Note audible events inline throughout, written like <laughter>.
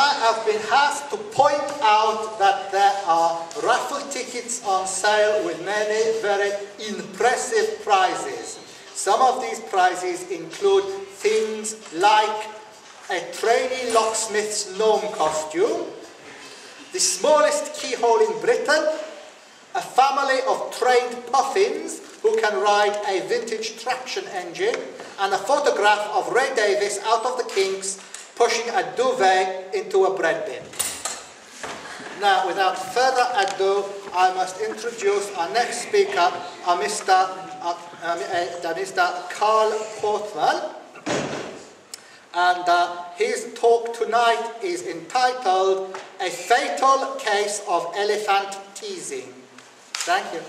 have been asked to point out that there are raffle tickets on sale with many very impressive prizes. Some of these prizes include things like a trainee locksmith's gnome costume, the smallest keyhole in Britain, a family of trained puffins who can ride a vintage traction engine, and a photograph of Ray Davies out of the Kinks pushing a duvet into a bread bin. Now, without further ado, I must introduce our next speaker, uh, Mr. Uh, uh, Mr. Carl Portman. And uh, his talk tonight is entitled A Fatal Case of Elephant Teasing. Thank you.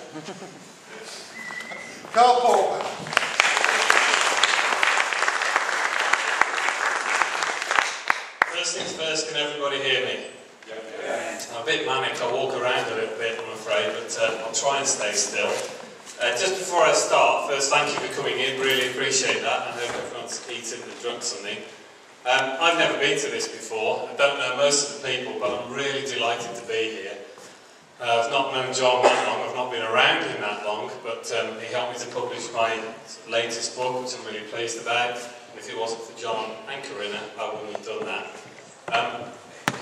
Carl Portman. First things first, can everybody hear me? Yeah. I'm a bit manic, I walk around a little bit, I'm afraid, but uh, I'll try and stay still. Uh, just before I start, first thank you for coming in, really appreciate that. I hope everyone's eaten and drunk something. Um, I've never been to this before, I don't know most of the people, but I'm really delighted to be here. Uh, I've not known Jon that long, I've not been around him that long, but um, he helped me to publish my latest book, which I'm really pleased about. And if it wasn't for Jon and Corinna, I wouldn't have done that. Um,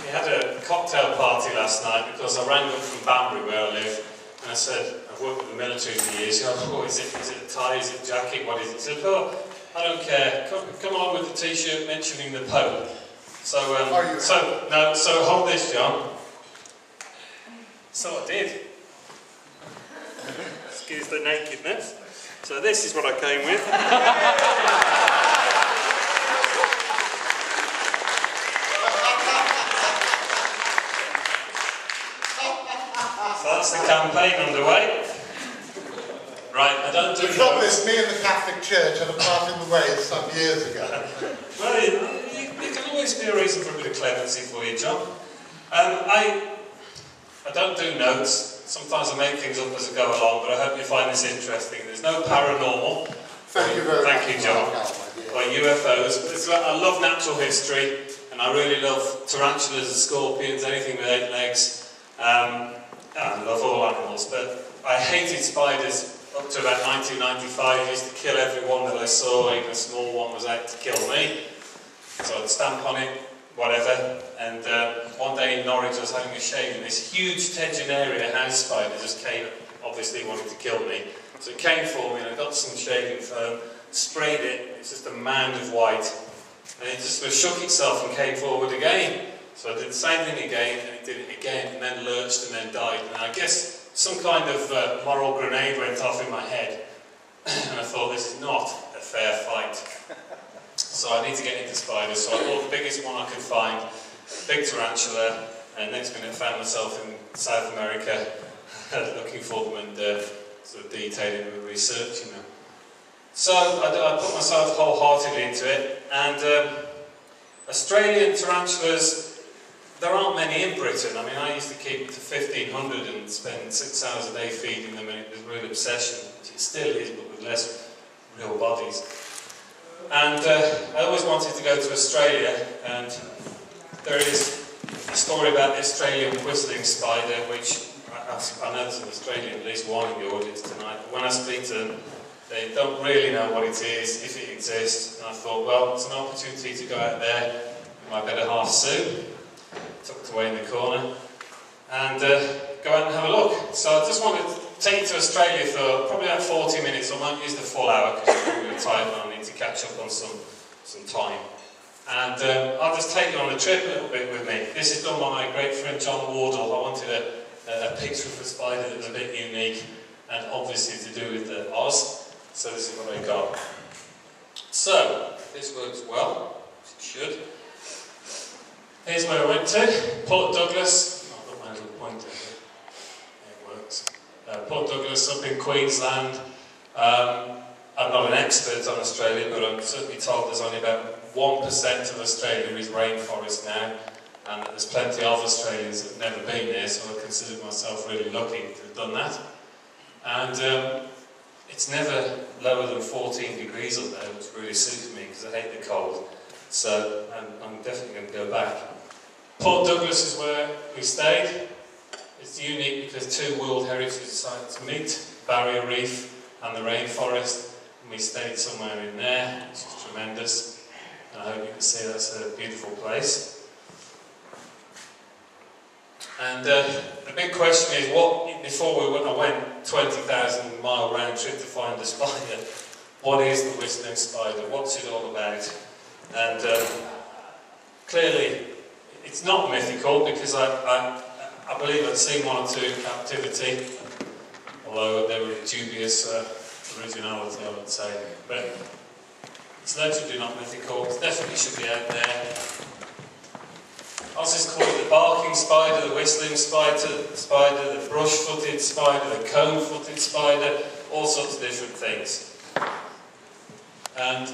we had a cocktail party last night because I rang up from Banbury where I live and I said, I've worked with the military for years. You know, oh, is it, is it a tie, is it a jacket, what is it? He said, oh, I don't care. Come, come along with the t-shirt mentioning the Pope. So, um, Are you- so, no, so hold this, Jon. So I did. Excuse the nakedness. So this is what I came with. <laughs> So that's the campaign underway. Right, I don't do The trouble is, me and the Catholic Church had a part in the ways some years ago. <laughs> Well, you, you can always be a reason for a bit of clemency for you, Jon. Um, I, I don't do notes. Sometimes I make things up as I go along, but I hope you find this interesting. There's no paranormal. Thank you very Thank much. you, Jon. Carl, my dear. Or UFOs. Like- I love natural history, and I really love tarantulas and scorpions, anything with eight legs. Um, I love all animals, but I hated spiders up to about 1995. I used to kill every one that I saw, even a small one was out to kill me. So I'd stamp on it, whatever. And uh, one day in Norwich, I was having a shave, and this huge Tegenaria house spider just came, obviously wanted to kill me. So it came for me, and I got some shaving foam, sprayed it, it's just a mound of white. And it just shook itself and came forward again. So I did the same thing again, and it did it again, and then lurched and then died. And I guess some kind of uh, moral grenade went off in my head. <clears throat> and I thought, this is not a fair fight. So I need to get into spiders. So I bought the biggest one I could find, big tarantula, and next minute found myself in South America <laughs> looking for them and uh, sort of detailing and researching them. So I, I put myself wholeheartedly into it, and um, Australian tarantulas, there aren't many in Britain. I mean, I used to keep to 1500 and spend six hours a day feeding them, and it was a real obsession, it still is, but with less real bodies. And uh, I always wanted to go to Australia, and there is a story about the Australian whistling spider, which I, I- I know there's an Australian, at least one in the audience tonight, but when I speak to them, they don't really know what it is, if it exists. And I thought, well, it's an opportunity to go out there with my better half Sue, tucked away in the corner, and uh, go out and have a look. So I just wanted to take you to Australia for probably about 40 minutes. I won't use the full hour because you're probably tired and I need to catch up on some, some time. And um, I'll just take you on a trip a little bit with me. This is done by my great friend John Wardle. I wanted a, a picture of a spider that was a bit unique and obviously to do with the Oz. So this is what I got. So, this works well, it should. Here's where I went to, Port Douglas. I've got my little pointer here. It works. Uh, Port Douglas up in Queensland. Um, I'm not an expert on Australia, but I'm certainly told there's only about 1% of Australia is rainforest now, and that there's plenty of Australians that have never been there, so I consider myself really lucky to have done that. And um, it's never lower than 14 degrees up there, which really suits me because I hate the cold. So I'm, I'm definitely going to go back. Port Douglas is where we stayed. It's unique because two World Heritage Sites meet, Barrier Reef and the rainforest. And we stayed somewhere in there, which is tremendous. And I hope you can see that's a beautiful place. And uh, the big question is, what before we went, I went 20,000 mile round trip to find the <laughs> spider. What is the whistling spider? What's it all about? And um, clearly, it's not mythical because I, I, I, believe I'd seen one or two in captivity, although they were dubious uh, originality, I would say. But it's legendary, not mythical. It definitely should be out there. Aussies call it the barking spider, the whistling spider, spider the brush-footed spider, the cone-footed spider, all sorts of different things. And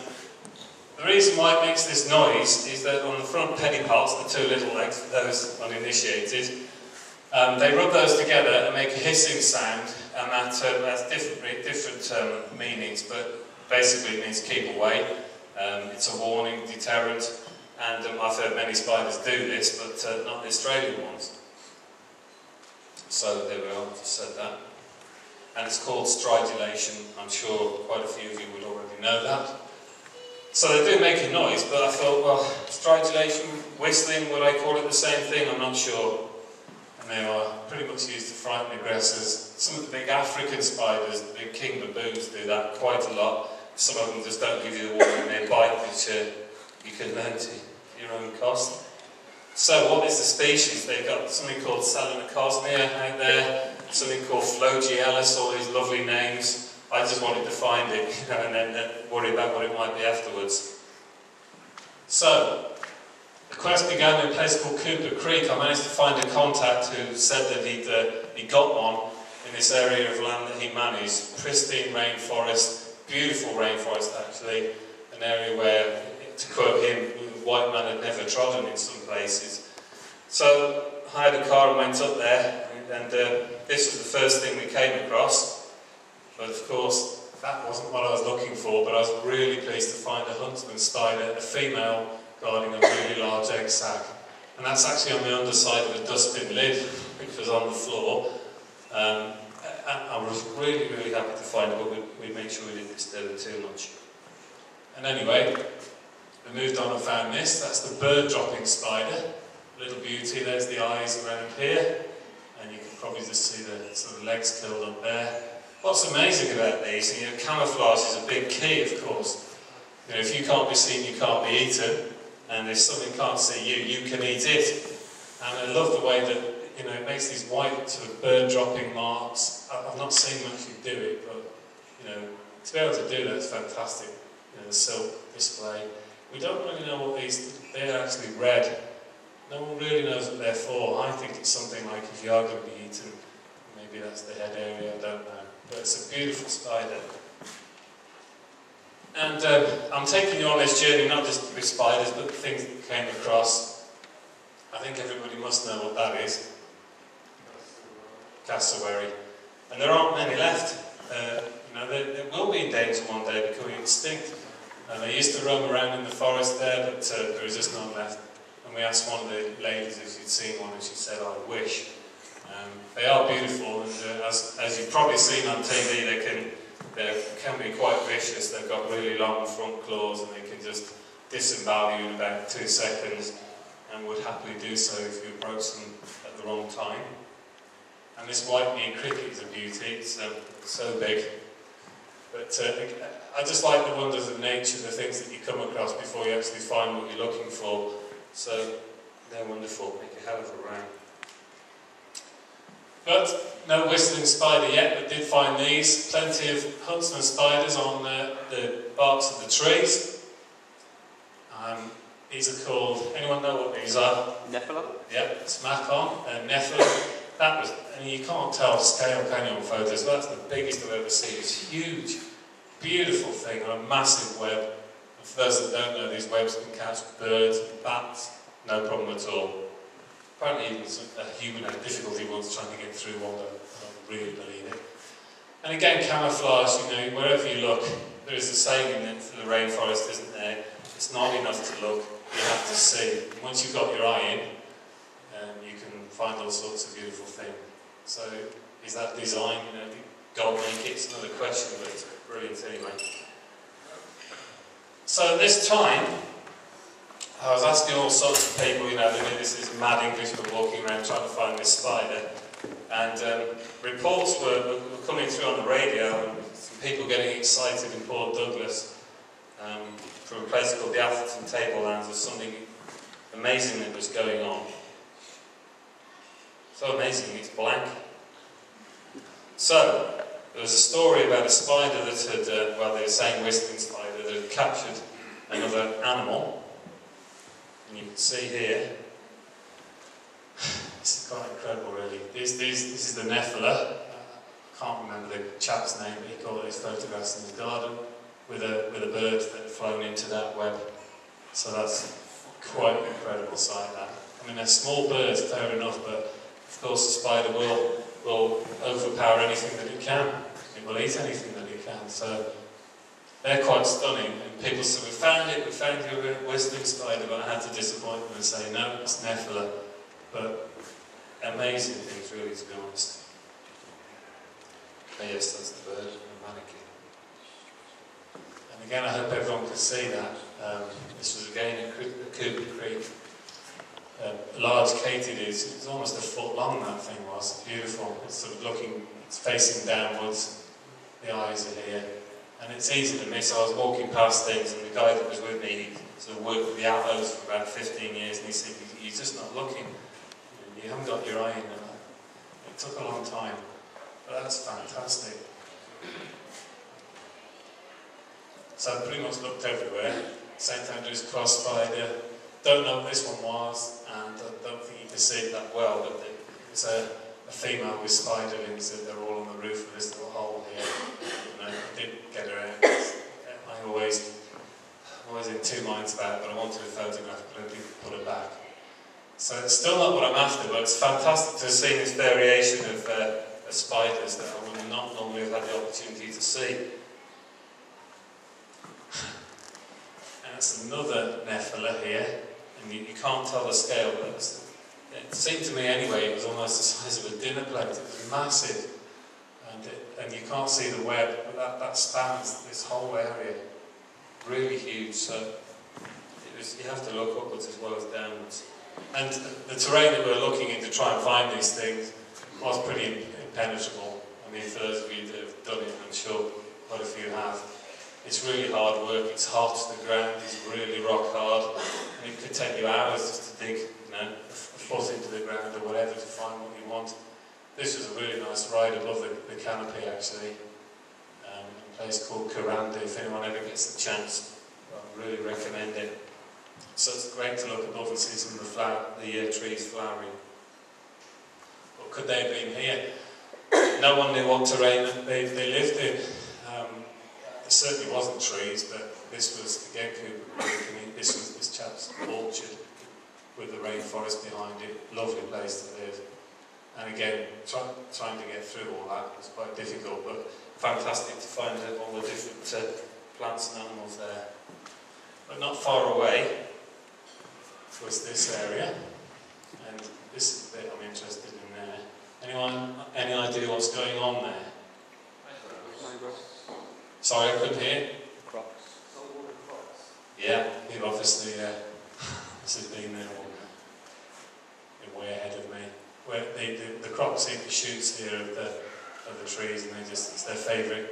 the reason why it makes this noise is that on the front pedipalps, the two little legs, for those uninitiated, um, they rub those together and make a hissing sound, and that uh, has different, different um, meanings, but basically it means keep away. Um, it's a warning, deterrent, and um, I've heard many spiders do this, but uh, not the Australian ones. So there we are, just said that. And it's called stridulation. I'm sure quite a few of you would already know that. So they do make a noise, but I thought, well, stridulation, whistling, would I call it the same thing? I'm not sure. And they are pretty much used to frighten aggressors. Some of the big African spiders, the big king baboons, do that quite a lot. Some of them just don't give you the warning, they bite, which uh, you can learn to your own cost. So what is the species? They've got something called Selenocosmia out there, something called Phlogiellus, all these lovely names. I just wanted to find it, <laughs> you know, and then, then worry about what it might be afterwards. So, the quest began in a place called Cooper Creek. I managed to find a contact who said that he'd, uh, he got one in this area of land that he managed. Pristine rainforest, beautiful rainforest actually, an area where, to quote him, white man had never trodden in some places. So, hired a car and went up there, and uh, this was the first thing we came across. But of course, that wasn't what I was looking for, but I was really pleased to find a huntsman spider, a female, guarding a really large egg sac. And that's actually on the underside of a dustbin lid, which was on the floor. Um, I was really, really happy to find it, but we, we made sure we didn't disturb it too much. And anyway, we moved on and found this. That's the bird dropping spider. Little beauty, there's the eyes around here. And you can probably just see the sort of legs curled up there. What's amazing about these, you know, camouflage is a big key, of course. You know, if you can't be seen, you can't be eaten, and if something can't see you, you can eat it. And I love the way that you know it makes these white sort of bird dropping marks. I've not seen much you do it, but you know to be able to do that is fantastic. You know, the silk display. We don't really know what these. They're actually red. No one really knows what they're for. I think it's something like if you are going to be eaten, maybe that's the head area. I don't know but it's a beautiful spider. And um, I'm taking you on this journey not just with spiders, but things that came across. I think everybody must know what that is. Cassowary. And there aren't many left. Uh, you know, they, they, will be in danger one day, becoming extinct. And they used to roam around in the forest there, but uh, there is just none left. And we asked one of the ladies if she'd seen one, and she said, I wish. Um, they are beautiful, and uh, as, as you've probably seen on TV, they can, they can be quite vicious. They've got really long front claws, and they can just disembowel you in about two seconds, and would happily do so if you approach them at the wrong time. And this white-kneed cricket is a beauty. It's um, so big. But uh, I just like the wonders of nature, the things that you come across before you actually find what you're looking for. So they're wonderful. Make a hell of a round. But no whistling spider yet, but did find these. Plenty of huntsman spiders on the, the barks of the trees. Um, these are called, anyone know what these are? Nephila? Yep, smack on, and Nephila. That was, and you can't tell scale, can you, on photos, but that's the biggest I've ever seen. It's huge, beautiful thing on a massive web. And for those that don't know, these webs can catch birds, and bats, no problem at all. Apparently even a human had difficulty once trying to get through one, but I don't really believe it. And again, camouflage, you know, wherever you look, there is a saying in the rainforest, isn't there? It's not enough to look, you have to see. And once you've got your eye in, um, you can find all sorts of beautiful things. So is that design, you know, God make it? It's another question, but it's brilliant anyway. So this time, I was asking all sorts of people, you know, this is mad Englishman walking around trying to find this spider. And um, reports were, were, coming through on the radio, and people getting excited in Port Douglas um, from a place called the Atherton Tablelands of something amazing that was going on. So amazing, it's blank. So, there was a story about a spider that had, uh, well, they were saying whistling spider, that had captured another animal. You can see here, this is quite incredible, really. This, is the Nephila. I can't remember the chap's name, but he called his photographs in his garden with a, with a bird that had flown into that web. So that's quite an incredible sight, that. I mean, they're small birds, fair enough, but of course the spider will, will overpower anything that it can. It will eat anything that it can. So they're quite stunning. And people say, we found it, we found your whistling spider, but I had to disappoint them and say, no, it's Nephila. But amazing things, really, to be honest. Yes, that's the bird the mannequin. And again, I hope everyone can see that. Um, this was again at Cooper Creek. Uh, large katydids, it's almost a foot long that thing was, beautiful. It's sort of looking, it's facing downwards, the eyes are here. And it's easy to miss. I was walking past things and the guy that was with me, sort of worked with the aloes for about 15 years and he said, you're just not looking. You haven't got your eye in it. It took a long time, but that's fantastic. So I pretty much looked everywhere. St Andrew's Cross Spider. Don't know what this one was, and I don't think you can see it that well, but it's a, a female with spiderlings that they're all on the roof of this little hole didn't get out. I always, always in two minds about it, but I wanted a photograph, but I didn't put it back. So it's still not what I'm after, but it's fantastic to see this variation of, uh, spiders that I would not normally have had the opportunity to see. And it's another Nephila here, and you, you can't tell the scale, but it seemed to me anyway, it was almost the size of a dinner plate. It was massive. And, and you can't see the web, but that, that spans this whole area. Really huge, so was, you have to look upwards as well as downwards. And the terrain that we're looking in to try and find these things was pretty impenetrable. I mean, for those of you that have done it, I'm sure quite a few have. It's really hard work, it's hot, the ground is really rock hard, and it could take you hours just to dig, you know, a foot into the ground or whatever to find what you want. This was a really nice ride above the, the canopy actually, um, a place called Kuranda, if anyone ever gets the chance, I really recommend it. So it's great to look above and see some of the, flower, the uh, trees flowering. But could they have been here? <coughs> No one knew what terrain they, they lived in. Um, there certainly wasn't trees, but this was, again, this was this chap's orchard with the rainforest behind it. Lovely place to live. And again, try, trying to get through all that was quite difficult, but fantastic to find all the different uh, plants and animals there. But not far away, was this area, and this is the bit I'm interested in there. Anyone, any idea what's going on there? Sorry, I couldn't hear. Yeah, you've obviously, uh, <laughs> this has been there You're way ahead of me. Where the, the, eat the shoots here of the, of the trees, and they just, it's their favourite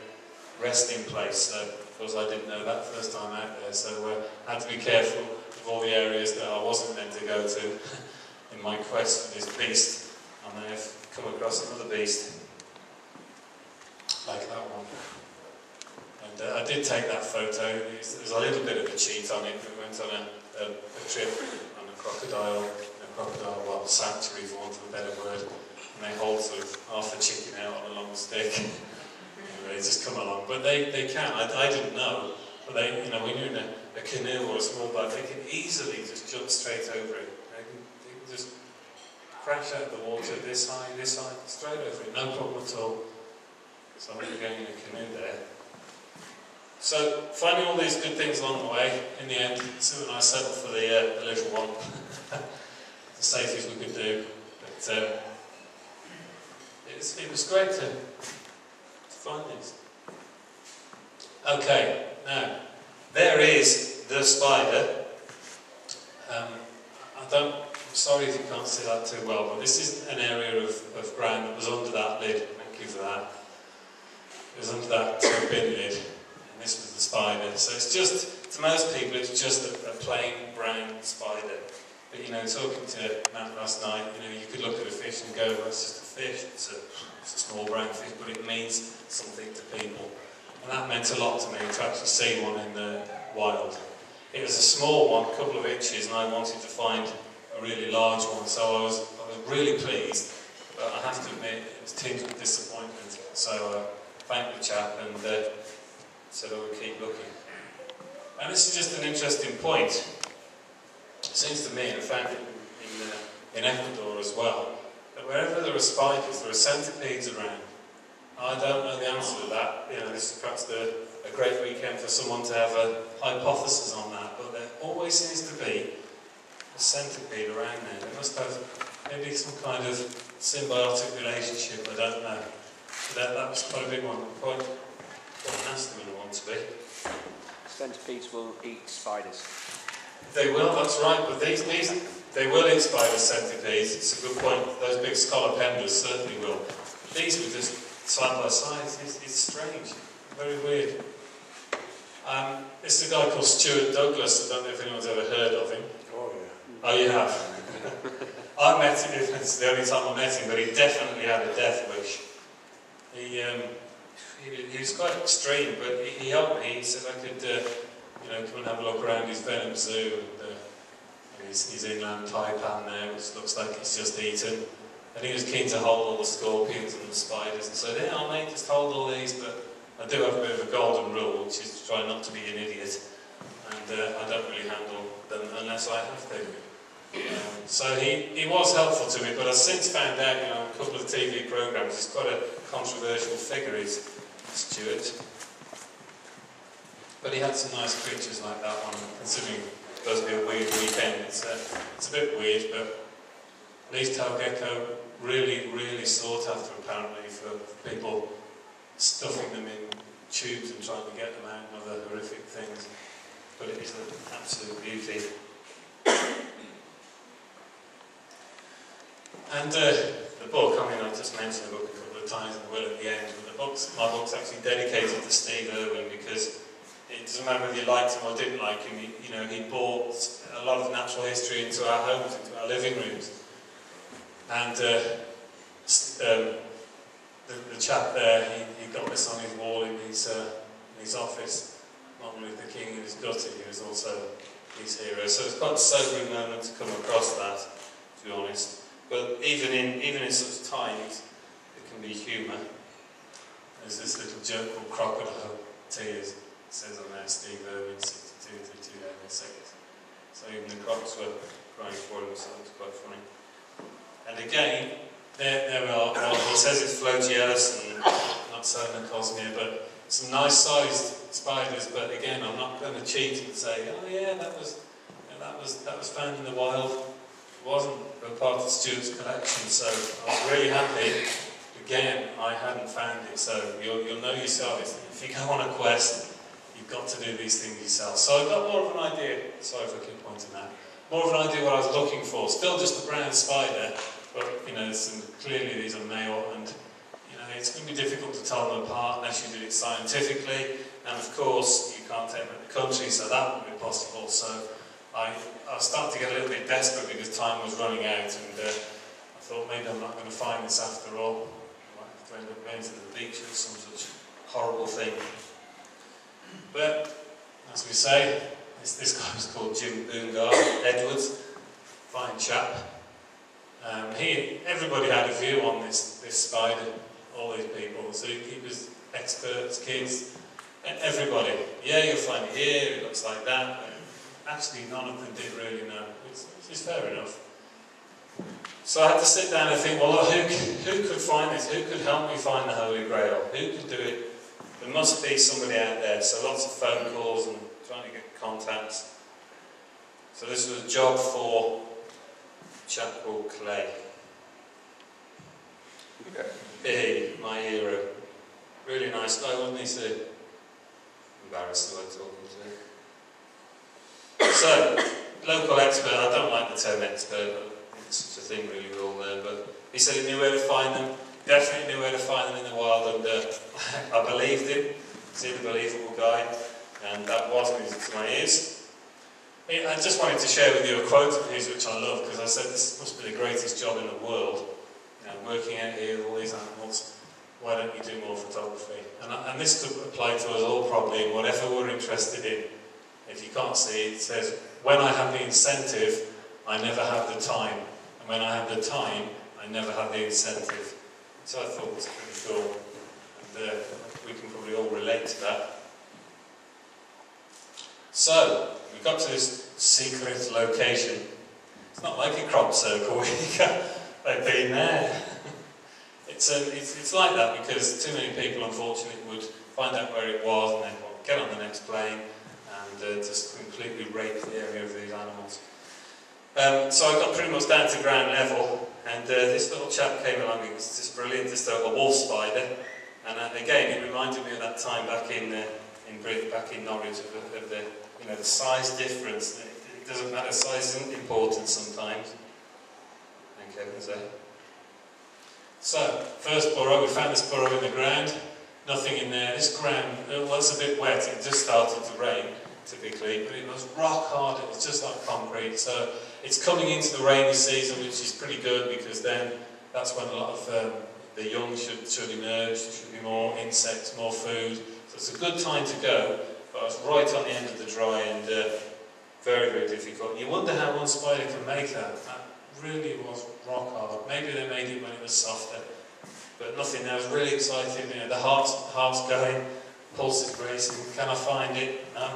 resting place. So, of course, I didn't know that first time out there, so uh, I had to be careful of all the areas that I wasn't meant to go to <laughs> in my quest for this beast. And I have come across another beast, like that one. And uh, I did take that photo. There's a little bit of a cheat on it. We went on a, a, a trip on a crocodile, crocodile well, sanctuary, for want of a better word. And they hold sort of half a chicken out on a long stick. <laughs> they just come along. But they, they can. I, I didn't know. But they, you know, when you're in a a canoe or a small boat, they can easily just jump straight over it. They can, they can just crash out of the water this high, this high, straight over it, no problem at all. So I'm going in a canoe there. So finding all these good things along the way, in the end, Sue and I settled for the, uh, the little one, <laughs> the safest we could do. But um, it, was, it was great to, to find these. Okay, now, there is the spider. Um, I don't, I'm sorry if you can't see that too well, but this is an area of, of ground that was under that lid. Thank you for that. It was under that bin lid, and this was the spider. So it's just, to most people, it's just a, a plain brown spider. But you know, talking to Matt last night, you know, you could look at a fish and go, well, it's just a fish, it's a, it's a small brown fish, but it means something to people. And that meant a lot to me to actually see one in the wild. It was a small one, a couple of inches, and I wanted to find a really large one, so I was, I was really pleased. But I have to admit, it was tinged with disappointment. So I uh, thanked the chap and uh, said I would keep looking. And this is just an interesting point. It seems to me, and I found it in, uh, in Ecuador as well, that wherever there are spiders, there are centipedes around. I don't know the answer to that. You know, this is perhaps the, a great weekend for someone to have a hypothesis on that, but there always seems to be a centipede around there. They must have maybe some kind of symbiotic relationship, I don't know. But that, that was quite a big one. Quite, quite nasty want to be. Centipedes will eat spiders. They will, that's right, but these, these they will inspire spider centipedes. It's a good point. Those big scolopendras certainly will. These were just side by side. It's, it's strange, very weird. Um, this is a guy called Stuart Douglas. I don't know if anyone's ever heard of him. Oh, yeah. Oh, you have? <laughs> I met him, <laughs> it's the only time I met him, but he definitely had a death wish. He, um, he, he was quite extreme, but he, he helped me. He said I could, uh, you know, come and have a look around his Venom Zoo and uh, his, his inland taipan there, which looks like it's just eaten. And he was keen to hold all the scorpions and the spiders. And so, yeah, I'll mate, just hold all these, but I do have a bit of a golden rule, which is try not to be an idiot. And uh, I don't really handle them unless I have to. Um, so he, he was helpful to me, but I've since found out, you know, a couple of TV programmes, he's quite a controversial figure, he's Stuart. But he had some nice creatures like that one, considering it be a weird weekend. It's a, it's a bit weird, but leaf tail gecko, really, really sought after apparently for people stuffing them in tubes and trying to get them out and other horrific things. But it is an absolute beauty. And uh, the book, I mean, I just mentioned the book a couple of times and will at the end, but the book's, my book's actually dedicated to Steve Irwin because it doesn't matter whether you liked him or didn't like him, he, you know, he brought a lot of natural history into our homes, into our living rooms. And uh, um, the, the chap there, he, he got this on his wall in his, uh, in his office. Martin Luther King, he was gutted, he was also his hero. So it's quite a sobering moment to come across that, to be honest. But even in, even in such times, it can be humour. There's this little joke called Crocodile Tears. Says on there, Steve Irwin, 62 to 2006. So even the crocs were crying for him, so it's quite funny. And again, there, there are, well, he says it's Phlogiellus and not Cosmia, but some nice sized spiders, but again, I'm not going to cheat and say, oh yeah, that was, that was, that was found in the wild. It wasn't a part of Stuart's collection, so I was really happy. Again, I hadn't found it, so you'll, you'll know yourself. If you go on a quest, you've got to do these things yourself. So I've got more of an idea, sorry if I keep pointing that, more of an idea what I was looking for. Still just a brown spider, but you know, some, clearly these are male, and you know, it's going to be difficult to tell them apart unless you do it scientifically. And of course, you can't take them in the country, so that wouldn't be possible. So I, I started to get a little bit desperate because time was running out, and uh, I thought maybe I'm not going to find this after all. I might have to end up going to the beach or some such horrible thing. But as we say, this, this guy was called Jim Boongar Edwards, fine chap. Um, he, everybody had a view on this, this spider, all these people, zookeepers, experts, kids, everybody. Yeah, you'll find it here, it looks like that. Actually, none of them did really know, which, which is fair enough. So I had to sit down and think, well, who, who could find this? Who could help me find the Holy Grail? Who could do it? There must be somebody out there. So lots of phone calls and trying to get contacts. So this was a job for a chap called Clay. Hey, my hero. Really nice guy, wasn't he, Sue? Embarrassed the way talking to him. So, local expert, I don't like the term expert, it's such a thing really, all there, but he said he knew where to find them, definitely knew where to find them in the wild, and uh, <laughs> I believed him, seemed a believable guy, and that was music to my ears. I just wanted to share with you a quote of his which I love, because I said this must be the greatest job in the world, you know, working out here with all these animals, why don't you do more photography? And, and this could apply to us all probably in whatever we're interested in. If you can't see, it says, when I have the incentive, I never have the time. And when I have the time, I never have the incentive. So I thought it was pretty cool. And uh, we can probably all relate to that. So, we got to this secret location. It's not like a crop circle <laughs> where you go, they've been there. <laughs> It's, um, it's, it's like that because too many people, unfortunately, would find out where it was and then get on the next plane and uh, just completely rape the area of these animals. Um, so I got pretty much down to ground level, and uh, this little chap came along. It was just brilliant, just a, a wolf spider. And uh, again, it reminded me of that time back in uh, in Britain, back in Norwich, of, the- of the you know the size difference. It, doesn't matter, size isn't important sometimes. Thank heavens, eh? So, first burrow, we found this burrow in the ground, nothing in there. This ground was a bit wet, it just started to rain typically, but it was rock hard, it was just like concrete. So, it's coming into the rainy season, which is pretty good because then that's when a lot of um, the young should, should emerge, there should be more insects, more food. So, it's a good time to go, but it's right on the end of the dry and uh, very, very difficult. You wonder how one spider can make that. That really was rock hard. Maybe they made it when it was softer, but nothing. I was really excited. You know, the heart's, heart's going, pulse is racing. Can I find it? No.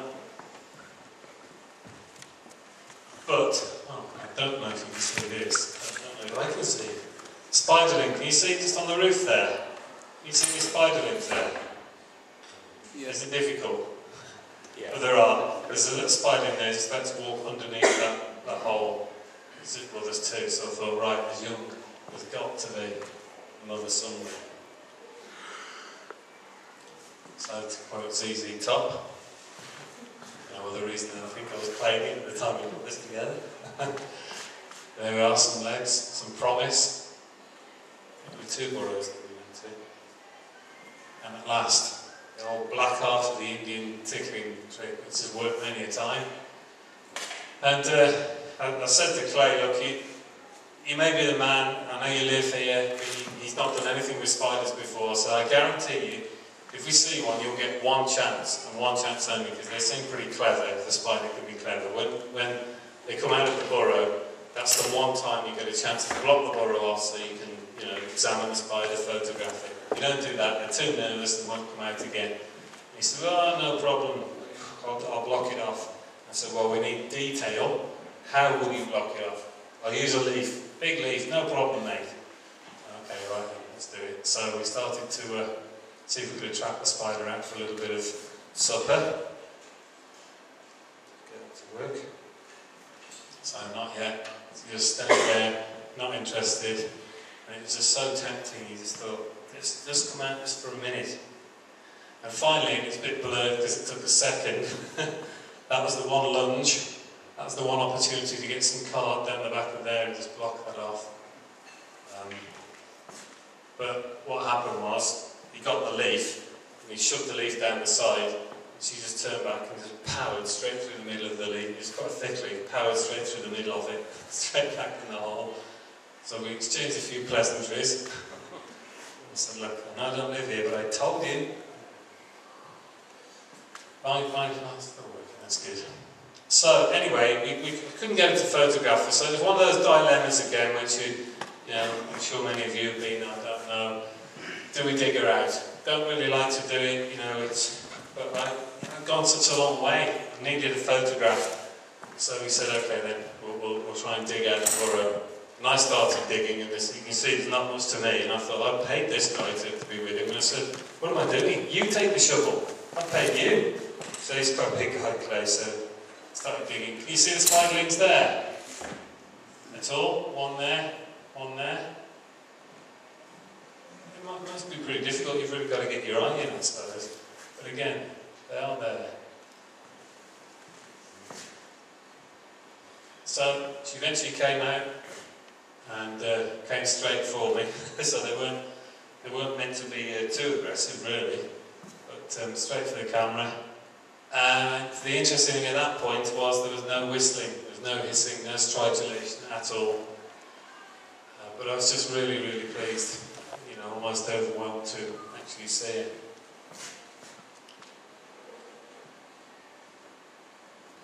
But don't know if you can see this. I don't know if I can see it. Spiderling. Can you see just on the roof there? Can you see the spiderlings there? Is it difficult? Yeah. But there are. There's a little spider in there, just about to walk underneath that, that hole. Well, there's two, so I thought, right, there's young. There's got to be another somewhere. So to quote ZZ Top, no other reason than I think I was playing it at the time we put this together. <laughs> there are some legs, some promise. Were two burrows that we went to. And at last, the old black art of the Indian tickling trick, which has worked many a time. And uh, I, I said to Clay, look, you, you may be the man, I know you live here, he, he's not done anything with spiders before, so I guarantee you, if we see one, you'll get one chance, and one chance only, because they seem pretty clever, the spider can be clever. When, when they come out of the burrow, that's the one time you get a chance to block the burrow off so you can, you know, examine the spider, photographic. You don't do that, they're too nervous and won't come out again. He said, oh, no problem, I'll, I'll block it off. I said, well, we need detail. How will you block it off? I'll use a leaf, big leaf, no problem, mate. Okay, right, let's do it. So we started to uh, see if we could attract the spider out for a little bit of supper. Get it to work. So not yet. Just standing there, not interested. And it was just so tempting, you just thought, just, just come out just for a minute. And finally, and it's a bit blurred because it took a second, <laughs> that was the one lunge. That was the one opportunity to get some card down the back of there and just block that off. Um, but what happened was, he got the leaf, and he shoved the leaf down the side, and she just turned back and just powered straight through the middle of the leaf. It's quite a thick leaf, powered straight through the middle of it, <laughs> straight back in the hole. So we exchanged a few pleasantries. I said, look, I don't live here, but I told you. Working, that's good. So anyway, we, we couldn't get into to photograph us. So there's one of those dilemmas again, which you, you know, I'm sure many of you have been, I don't know. Do we dig her out? Don't really like to do it, you know, it's, but I, gone such a long way. I needed a photograph. So we said, okay then, we'll, we'll, we'll try and dig out the burrow. And I started digging, and this, you can see there's not much to me. And I thought, I paid this guy to, to be with him. And I said, what am I doing? You take the shovel. I paid you. So he's quite a big guy, Clay, so started digging. Can you see the spiderlings there? At all? One there, one there. It must be pretty difficult. You've really got to get your eye in, I suppose. But again, are there. So she eventually came out and uh, came straight for me. <laughs> so they weren't they weren't meant to be uh, too aggressive, really, but um, straight for the camera. And the interesting thing at that point was there was no whistling, there was no hissing, no stridulation at all. Uh, but I was just really, really pleased, you know, almost overwhelmed to actually see it.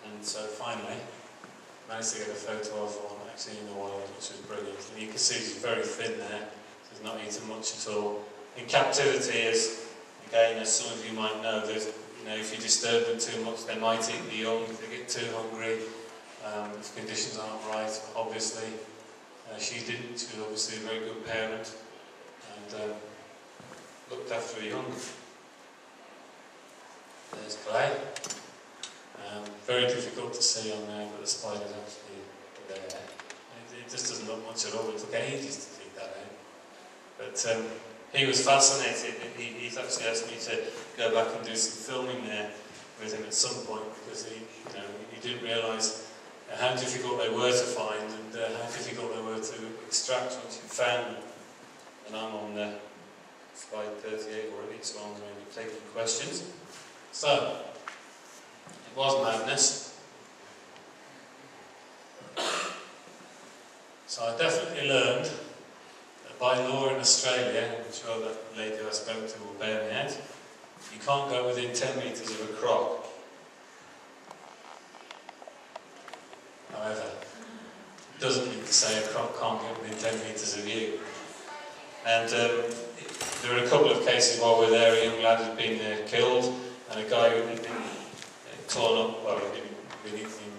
And so finally, managed to get a photo of one actually in the wild, which was brilliant. And you can see she's very thin there, she's not eaten much at all. In captivity, as again, as some of you might know, there's, you know, if you disturb them too much, they might eat the young, if they get too hungry, um, if conditions aren't right, obviously. Uh, she didn't, she was obviously a very good parent and um, looked after her young. There's Clay. Um, very difficult to see on there, but the spider's actually there. It, it just doesn't look much at all. It took ages to dig that out. But um, he was fascinated. He, he's actually asked me to go back and do some filming there with him at some point because he, you know, he didn't realise how difficult they were to find and uh, how difficult they were to extract once you found them. And I'm on uh, slide 38 already, so I'm going to be taking questions. So, was madness. So I definitely learned that by law in Australia, I'm sure that lady I spoke to will bear me out, you can't go within 10 metres of a croc. However, it doesn't mean to say a croc can't get within 10 metres of you. And um, there were a couple of cases while we were there, a young lad had been uh, killed, and a guy who had been torn up, well, he'd been, been eaten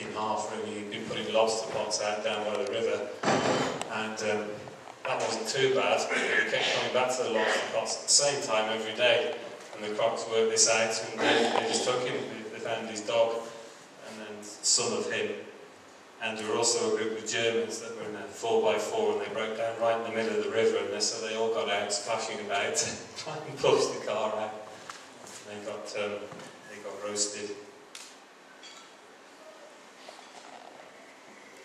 in half, really. He'd been putting lobster pots out down by the river, and um, that wasn't too bad. He kept coming back to the lobster pots at the same time every day, and the crocs worked this out, and they, they just took him. They, found his dog, and then some of him. And there were also a group of Germans that were in a 4x4 and they broke down right in the middle of the river and so they all got out splashing about <laughs> trying to push the car out. And they got, um, roasted.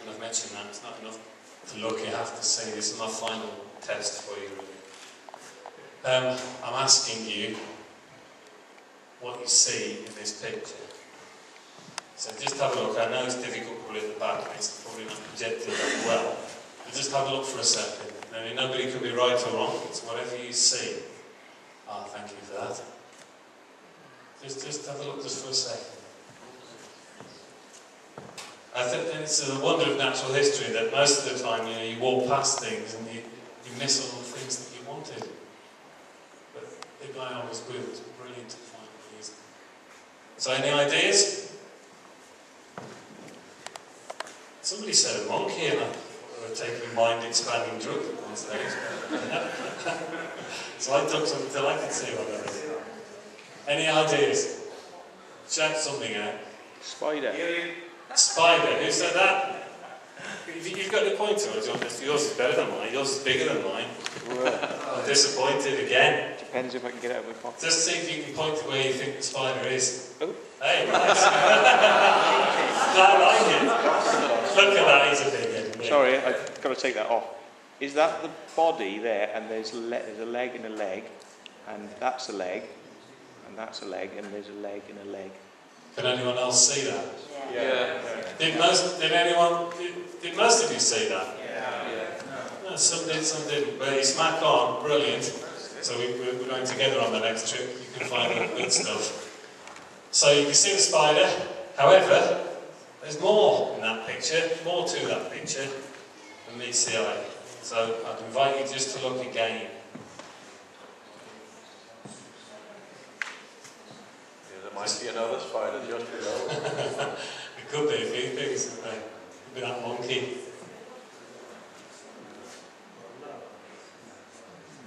And I've mentioned that, it's not enough to look, you have to say, This is my final test for you. Really. Um, I'm asking you what you see in this picture. So just have a look. I know it's difficult probably at the back, it's probably not projected that well. But just have a look for a second. I mean, nobody can be right or wrong. It's whatever you see. Ah, thank you for that. Just, just have a look just for a second. I think it's a wonder of natural history that most of the time, you know, you walk past things and you, you miss all the things that you wanted. But the guy I was with was brilliant to find these. So any ideas? Somebody said a monkey and I we were taking mind expanding drug stage. <laughs> so I took something till I could see what that is. Any ideas? Shout something out. Spider. Spider, who said that? You- You've got the pointer, or yours yours is better than mine, yours is bigger than mine. I'm disappointed again. depends if I can get it out of my pocket. Just see if you can point to where you think the spider is. Oh. Hey, nice. <laughs> I like it. Look at that, he's a big head. Sorry, I've got to take that off. Is that the body there, and there's, le- there's a leg and a leg, and that's a leg, and that's a leg, and there's a leg and a leg. Can anyone else see that? Yeah. Did most, did anyone, did, did most of you see that? Yeah. No, some did, some didn't. But he's smack on, brilliant. So we, we're we're going together on the next trip. You can find all the good stuff. So you can see the spider. However, there's more in that picture, more to that picture than meets the eye. So I'd invite you just to look again. Yeah, there might be another spider just below. <laughs> It could be a few things. uh, Could be that monkey.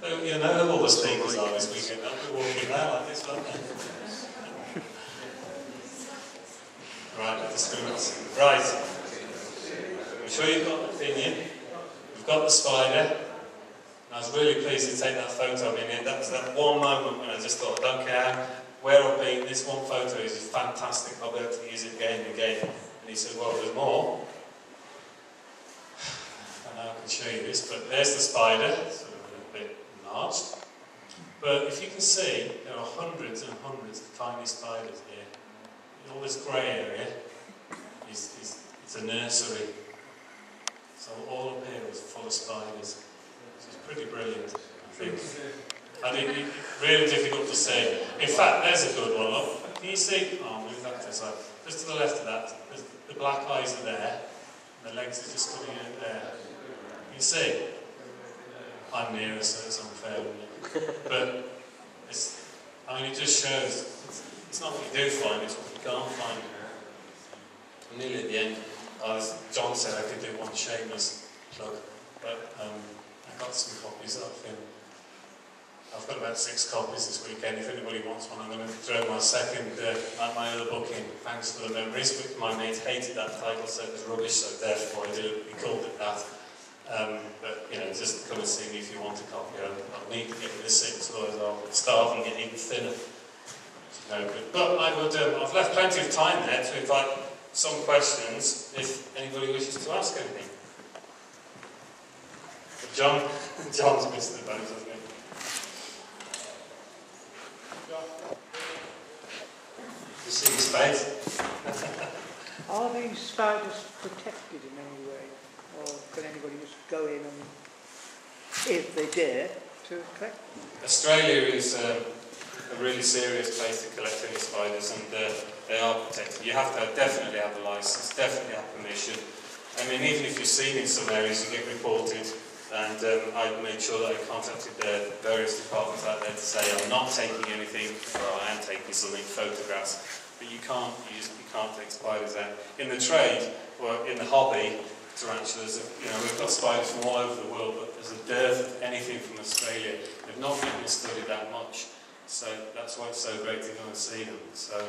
Oh, you know who all the speakers are this weekend. They'll be walking around like this, won't they? right, the spoons. Right. I'm sure you've got an opinion. We've got the spider. Now I was really pleased to take that photo. I mean, that was that one moment when I just thought, I don't care where I've been, this one photo is fantastic. I'll be able to use it again and again. And he said, well, there's more. <sighs> And I can show you this, but there's the spider, sort of a little bit enlarged. But if you can see, there are hundreds and hundreds of tiny spiders here. All this grey area is, is it's a nursery. So all up here was full of spiders. It's pretty brilliant, I think. I think it, really difficult to see. In fact, there's a good one. Look, can you see? Oh, move that to the side. Just to the left of that, the black eyes are there. And the legs are just coming out there. Can You see? I'm nearer, so it's unfair? But it's, I mean, it just shows it's, it's not what you do find, it's what you can't find. I'm nearly at the end. As Jon said, I could do one shameless plug, but um, I got some copies of him. I've got about six copies this weekend. If anybody wants one, I'm going to throw my second, uh, my other book in, Fangs for the Memories. My mate hated that title, so it was rubbish, so therefore I did, he called it that. Um, but, you know, just come and see me if you want a copy. I, I need to get this six, otherwise I'll starve and get even thinner. No good. But I would, um, I've left plenty of time there to invite some questions if anybody wishes to ask anything. Jon, <laughs> Jon's missed the boat, hasn't he? You see his face? Are these spiders protected in any way? Or can anybody just go in and, if they dare, to collect them? Australia is um, a really serious place to collect any spiders and uh, they are protected. You have to definitely have a license, definitely have permission. I mean, even if you're seen in some areas, you get reported and um, I made sure that I contacted the various departments out there to say I'm not taking anything, or I am taking something, photographs, but you can't use, you can't take spiders out. In the trade, or in the hobby, tarantulas, you know, we've got spiders from all over the world, but there's a dearth of anything from Australia. They've not been studied that much, so that's why it's so great to go and see them. So,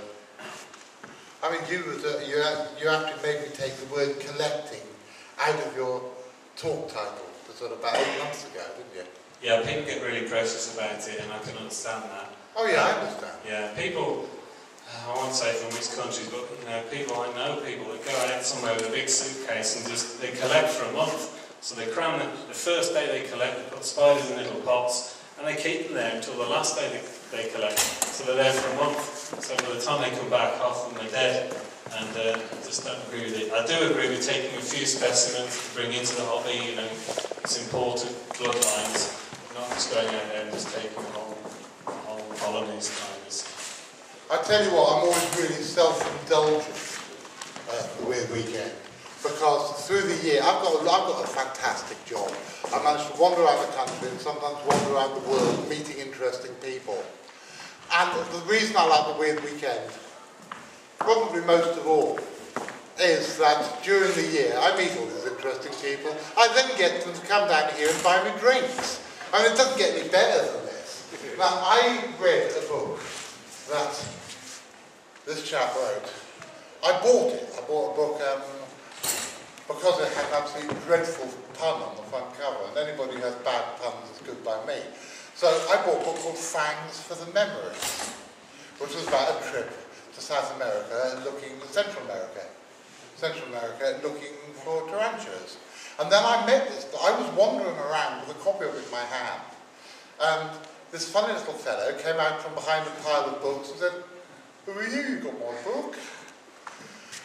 I mean, you, uh, you, ha- you actually made me take the word collecting out of your talk title to sort of about eight months ago, didn't you? yeah, people get really precious about it, and I can understand that. Oh yeah, I understand. Um, yeah, people, I won't say from which countries, but you know, people, I know people that go out somewhere with a big suitcase and just, they collect for a month. So they cram them, the first day they collect, they put spiders in little pots, and they keep them there until the last day they, they collect. So they're there for a month. So by the time they come back, half of them are dead. And uh, I just don't agree with it. I do agree with taking a few specimens to bring into the hobby, you know, it's important, bloodlines, not just going out there and just taking whole, whole colonies. I tell you what, I'm always really self-indulgent uh, the Weird Weekend because through the year I've got I've got a fantastic job. I manage to wander around the country and sometimes wander around the world meeting interesting people. And the reason I like the Weird Weekend, probably most of all, is that during the year I meet all these interesting people. I then get them to come down here and buy me drinks. I mean, it doesn't get any better than this. Now, I read a book that this chap wrote. I bought it. I bought a book um, because it had an absolutely dreadful pun on the front cover, and anybody who has bad puns is good by me. So I bought a book called Fangs for the Memory, which was about a trip to South America and looking, Central America, Central America, looking for tarantulas. And then I met this, I was wandering around with a copy of it in my hand, and this funny little fellow came out from behind a pile of books and said, Who are you? You got my book?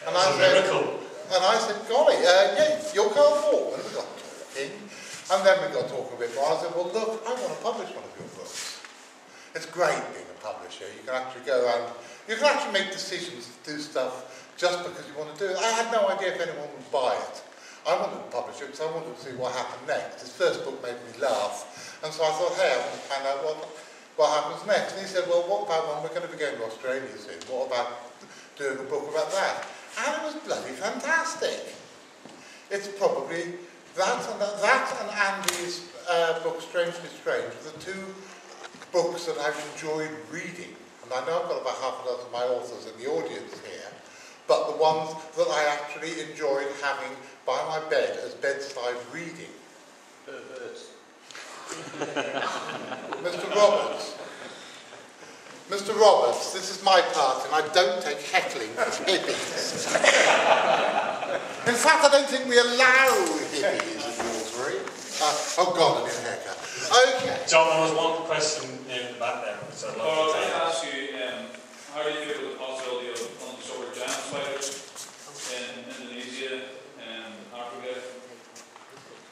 And I said, and I said, golly, uh, yeah, you're Carl Portman. We got talking. And then we got talking a bit more. I said, well, look, I want to publish one of your books. It's great being a publisher. You can actually go around, you can actually make decisions to do stuff just because you want to do it. I had no idea if anyone would buy it. I wanted to publish it because I wanted to see what happened next. His first book made me laugh. And so I thought, hey, I want to find out what, what happens next. And he said, well, what about when we're going to be going to Australia soon? What about doing a book about that? And it was bloody fantastic. It's probably that and that and Andy's uh, book, Strangely Strange, the two books that I've enjoyed reading. And I know I've got about half a dozen of my authors in the audience here, but the ones that I actually enjoyed having by my bed as bedside reading. <laughs> Mr. Roberts. Mr. Roberts, this is my part, and I don't take heckling from hippies. In fact, I don't think we allow hippies in Woolsery. Uh, oh God, I need a haircut. Okay. Jon, there was one question in the back there, which I'd love I to was take. ask you, um, how do you feel about the possibility of undershoulder giant spiders in Indonesia and Africa?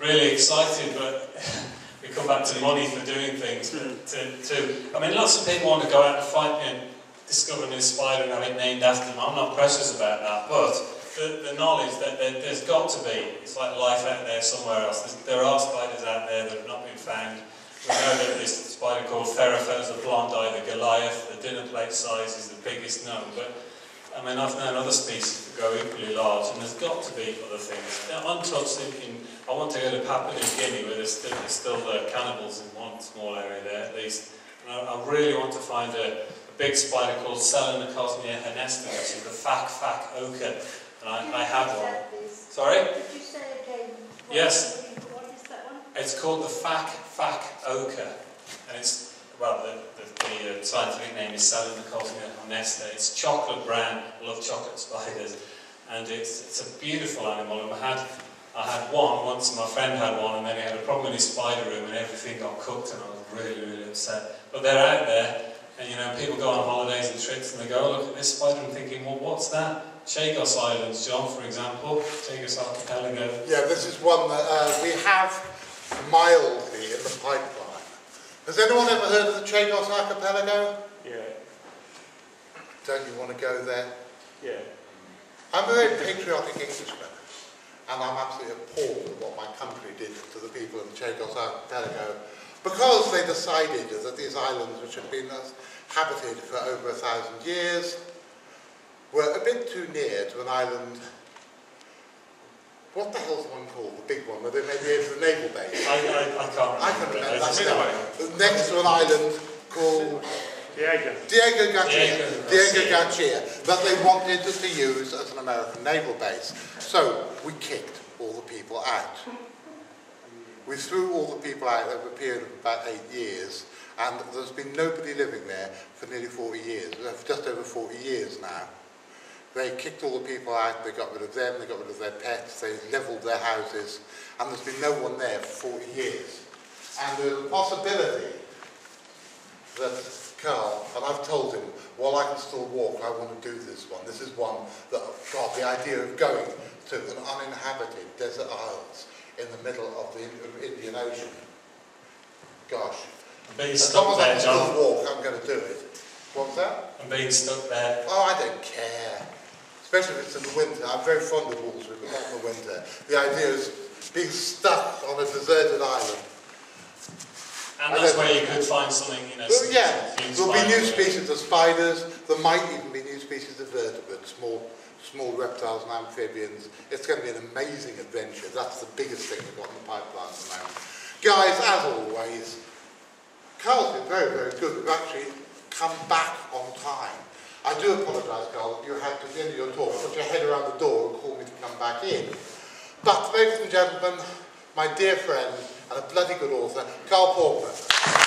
really excited, but <laughs> we come back to money for doing things. But to, to, I mean, lots of people want to go out and find and discover a new spider and have it named after them. I'm not precious about that, but the, the knowledge that there, there's got to be, it's like life out there somewhere else. There's, there are spiders out there that have not been found. We know that this spider called Theraphosa blondi, the Goliath, the dinner plate size is the biggest known, but I mean, I've known other species that grow equally large, and there's got to be other things. They're untouched in, in I want to go to Papua New Guinea, where there's still, there's still uh, cannibals in one small area there, at least. And I, I really want to find a, a big spider called Selenocosmia honesta, which is the fac fac ochre, and I, I have one. Sorry? Could you say again? what- Yes. What is that one? It's called the fac fac ochre, and it's well, the, the, the uh, scientific name is Selenocosmia honesta. It's chocolate brown. I love chocolate spiders, and it's it's a beautiful animal. And I had I had one once. My friend had one, and then he had a problem in his spider room, and everything got cooked, and I was really really upset. But they're out there, and you know people go on holidays and trips, and they go, oh, look at this spider. I'm thinking, well, what's that? Chagos Islands, Jon, for example, Chagos Archipelago. Yeah, this is one that uh, we have mildly in the pipeline. Has anyone ever heard of the Chagos Archipelago? Yeah, Don't you want to go there? yeah. I'm a very patriotic Englishman, and I'm absolutely appalled at what my country did to the people of the Chagos Archipelago because they decided that these islands, which had been habited for over a thousand years, were a bit too near to an island. What the hell's one called? The big one, where they made the naval base. I, I, I can't remember. I can remember that. Next to an island called Diego. Diego Garcia. Diego Diego Garcia. That they wanted to use as an American naval base. So we kicked all the people out. We threw all the people out over a period of about eight years, and there's been nobody living there for nearly 40 years, just over 40 years now. They kicked all the people out, they got rid of them, they got rid of their pets, they levelled their houses, and there's been no one there for 40 years. And there's a possibility that Carl, and I've told him, while I can still walk, I want to do this one. This is one that, God, the idea of going to an uninhabited desert isles in the middle of the Indian Ocean. Gosh, I'm being as long as I can still walk, I'm going to do it. What's that? I'm being stuck there. Oh, I don't care. Especially if it's in the winter. I'm very fond of Walsall, but not in the winter. The idea is being stuck on a deserted island. And that's where you could find something, you know. Well, yeah, there'll be new species of spiders. There might even be new species of vertebrates, small, small reptiles and amphibians. It's going to be an amazing adventure. That's the biggest thing we've got in the pipeline at the moment. Guys, as always, Carl's been very, very good. We've actually come back on time. I do apologise, Carl, that you had to, at the end of your talk, put your head around the door and call me to come back in. But, ladies and gentlemen, my dear friend and a bloody good author, Carl Portman.